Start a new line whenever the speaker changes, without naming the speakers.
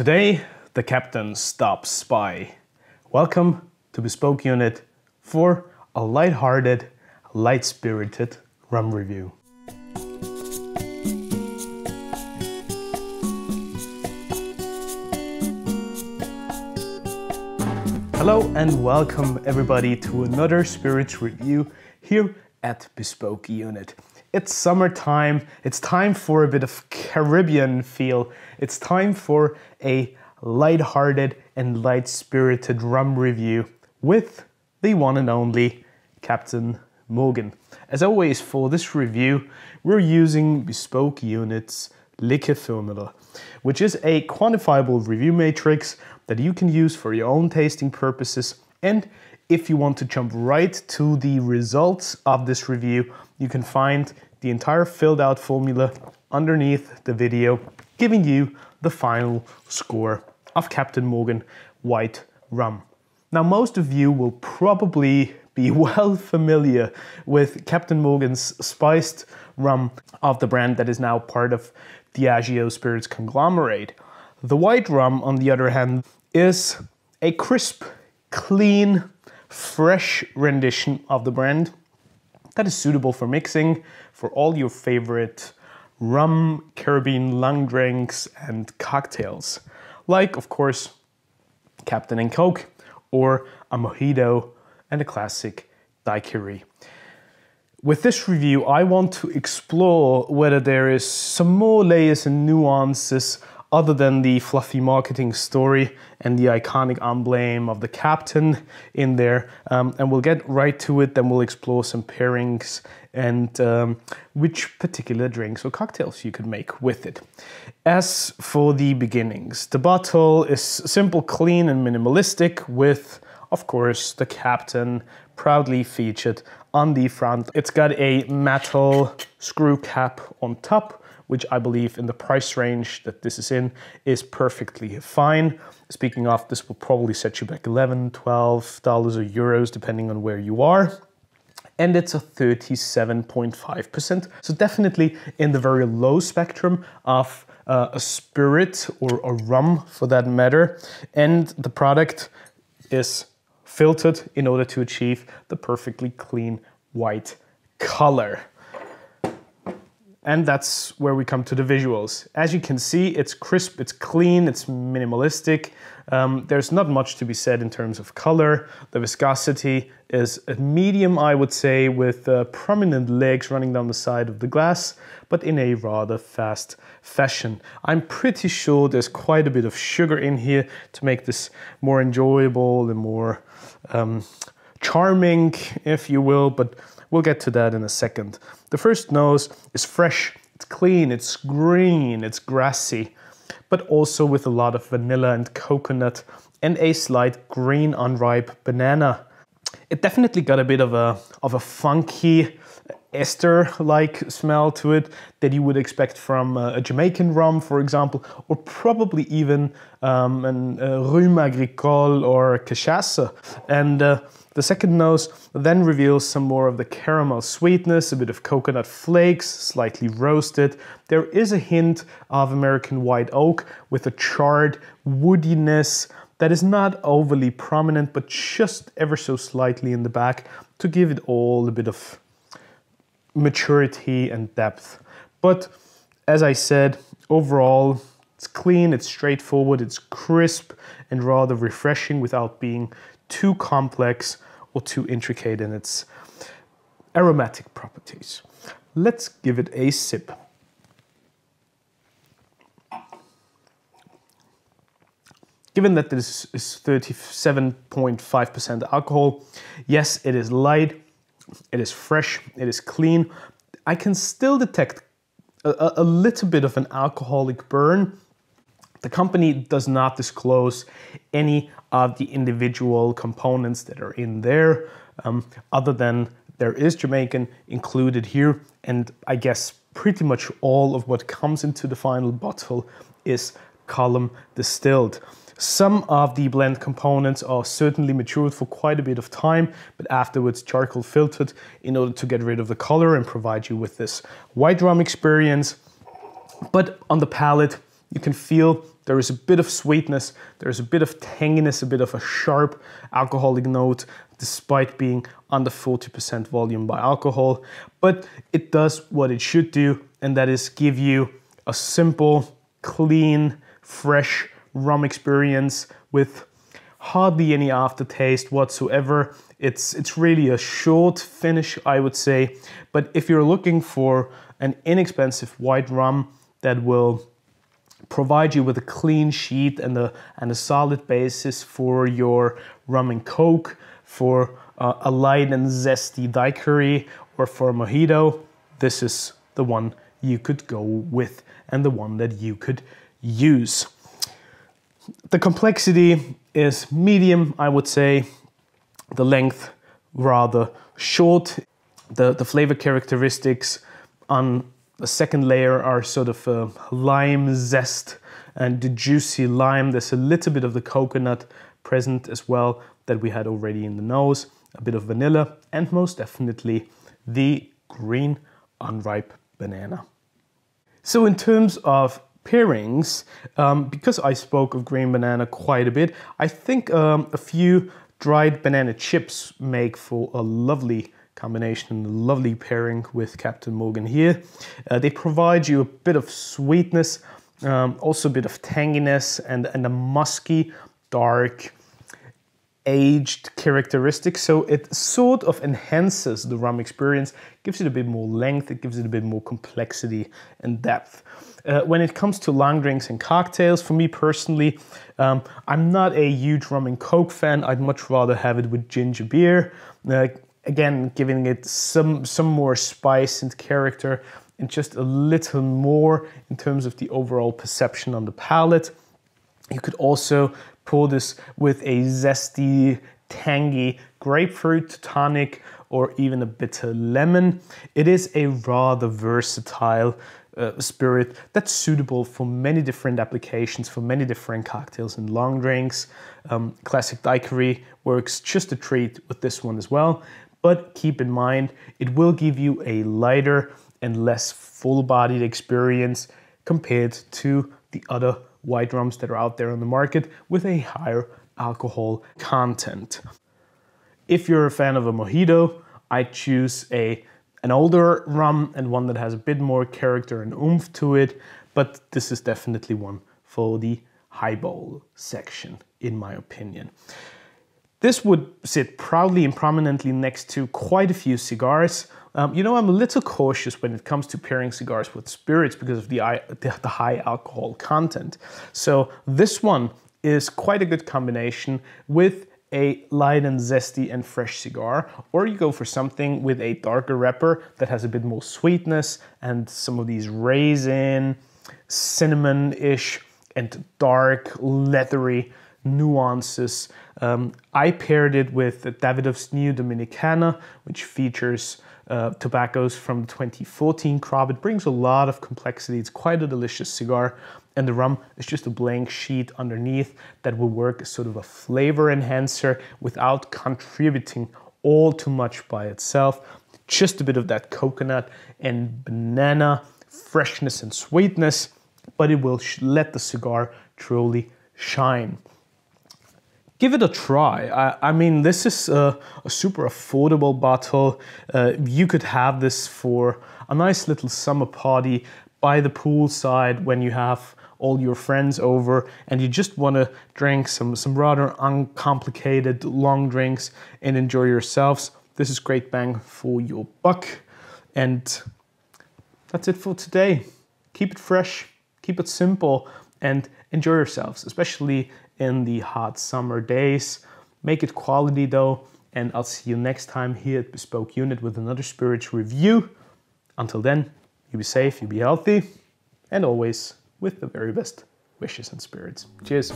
Today, the captain stops by. Welcome to Bespoke Unit for a light-hearted, light-spirited rum review. Hello and welcome everybody to another spirits review here at Bespoke Unit. It's summertime, it's time for a bit of Caribbean feel, it's time for a light-hearted and light-spirited rum review with the one and only Captain Morgan. As always for this review, we're using Bespoke Unit's liquor formula, which is a quantifiable review matrix that you can use for your own tasting purposes. And if you want to jump right to the results of this review, you can find the entire filled out formula underneath the video, giving you the final score of Captain Morgan White Rum. Now, most of you will probably be well familiar with Captain Morgan's spiced rum of the brand that is now part of Diageo Spirits conglomerate. The white rum, on the other hand, is a crisp, clean, fresh rendition of the brand that is suitable for mixing for all your favorite rum, Caribbean long drinks, and cocktails. Like, of course, Captain and Coke, or a mojito, and a classic daiquiri. With this review, I want to explore whether there is some more layers and nuances other than the fluffy marketing story and the iconic emblem of the captain in there. Um, and we'll get right to it, then we'll explore some pairings and um, which particular drinks or cocktails you could make with it. As for the beginnings, the bottle is simple, clean, and minimalistic with, of course, the captain proudly featured on the front. It's got a metal screw cap on top which I believe in the price range that this is in is perfectly fine. Speaking of, this will probably set you back 11, 12 dollars or euros depending on where you are. And it's a 37.5%. So definitely in the very low spectrum of uh, a spirit or a rum for that matter. And the product is filtered in order to achieve the perfectly clean white color. And that's where we come to the visuals. As you can see, it's crisp, it's clean, it's minimalistic. Um, there's not much to be said in terms of color. The viscosity is a medium, I would say, with uh, prominent legs running down the side of the glass, but in a rather fast fashion. I'm pretty sure there's quite a bit of sugar in here to make this more enjoyable and more um, charming, if you will, but We'll get to that in a second. The first nose is fresh, it's clean, it's green, it's grassy, but also with a lot of vanilla and coconut and a slight green unripe banana. It definitely got a bit of a, of a funky ester-like smell to it that you would expect from uh, a Jamaican rum, for example, or probably even um, an uh, rhum agricole or cachaça. And uh, the second nose then reveals some more of the caramel sweetness, a bit of coconut flakes, slightly roasted. There is a hint of American white oak with a charred woodiness that is not overly prominent, but just ever so slightly in the back to give it all a bit of maturity and depth. But as I said, overall, it's clean, it's straightforward, it's crisp and rather refreshing without being too complex or too intricate in its aromatic properties. Let's give it a sip. Given that this is 37.5% alcohol, yes, it is light, it is fresh, it is clean. I can still detect a, a little bit of an alcoholic burn, the company does not disclose any of the individual components that are in there, um, other than there is Jamaican included here, and I guess pretty much all of what comes into the final bottle is column distilled. Some of the blend components are certainly matured for quite a bit of time, but afterwards charcoal filtered in order to get rid of the color and provide you with this white rum experience. But on the palate, you can feel there is a bit of sweetness, there's a bit of tanginess, a bit of a sharp alcoholic note, despite being under 40% volume by alcohol. But it does what it should do, and that is give you a simple, clean, fresh rum experience with hardly any aftertaste whatsoever. It's, it's really a short finish, I would say. But if you're looking for an inexpensive white rum that will provide you with a clean sheet and a, and a solid basis for your rum and coke, for uh, a light and zesty daiquiri, or for a mojito, this is the one you could go with and the one that you could use. The complexity is medium, I would say. The length rather short. The, the flavor characteristics on the second layer are sort of a lime zest and the juicy lime. There's a little bit of the coconut present as well that we had already in the nose, a bit of vanilla, and most definitely the green unripe banana. So in terms of pairings, um, because I spoke of green banana quite a bit, I think um, a few dried banana chips make for a lovely combination, a lovely pairing with Captain Morgan here. Uh, they provide you a bit of sweetness, um, also a bit of tanginess and, and a musky, dark, aged characteristic. So it sort of enhances the rum experience, gives it a bit more length, it gives it a bit more complexity and depth. Uh, when it comes to long drinks and cocktails, for me personally, um, I'm not a huge rum and coke fan. I'd much rather have it with ginger beer. Uh, again, giving it some some more spice and character, and just a little more in terms of the overall perception on the palate. You could also pour this with a zesty, tangy grapefruit tonic or even a bitter lemon. It is a rather versatile uh, spirit that's suitable for many different applications, for many different cocktails and long drinks. Um, classic daiquiri works just a treat with this one as well. But keep in mind, it will give you a lighter and less full bodied experience compared to the other white rums that are out there on the market with a higher alcohol content. If you're a fan of a mojito, I choose a an older rum and one that has a bit more character and oomph to it, but this is definitely one for the highball section, in my opinion. This would sit proudly and prominently next to quite a few cigars. Um, you know, I'm a little cautious when it comes to pairing cigars with spirits because of the, the high alcohol content. So this one is quite a good combination with a light and zesty and fresh cigar, or you go for something with a darker wrapper that has a bit more sweetness and some of these raisin, cinnamon-ish, and dark, leathery nuances. Um, I paired it with Davidoff's new Dominicana, which features uh, tobaccos from the 2014 crop. It brings a lot of complexity. It's quite a delicious cigar. And the rum is just a blank sheet underneath that will work as sort of a flavor enhancer without contributing all too much by itself. Just a bit of that coconut and banana freshness and sweetness, but it will let the cigar truly shine give it a try. I, I mean, this is a, a super affordable bottle. Uh, you could have this for a nice little summer party by the poolside when you have all your friends over and you just want to drink some, some rather uncomplicated long drinks and enjoy yourselves. This is great bang for your buck. And that's it for today. Keep it fresh, keep it simple, and enjoy yourselves, especially in the hot summer days. Make it quality though, and I'll see you next time here at Bespoke Unit with another spirits review. Until then, you be safe, you be healthy, and always with the very best wishes and spirits. Cheers.